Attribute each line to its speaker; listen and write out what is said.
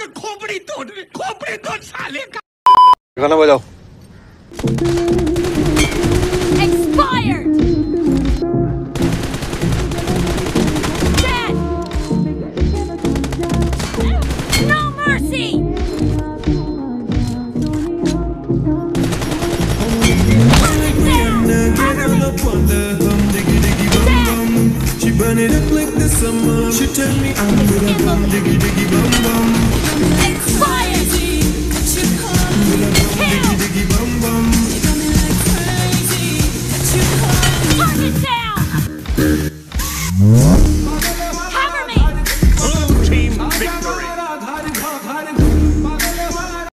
Speaker 1: का खोपड़ी
Speaker 2: तोड़ खोपड़ी साले का
Speaker 3: गाना बजाओ Expired! burn it up like the summer. She tell me I'm good, I'm diggy diggy bum bum.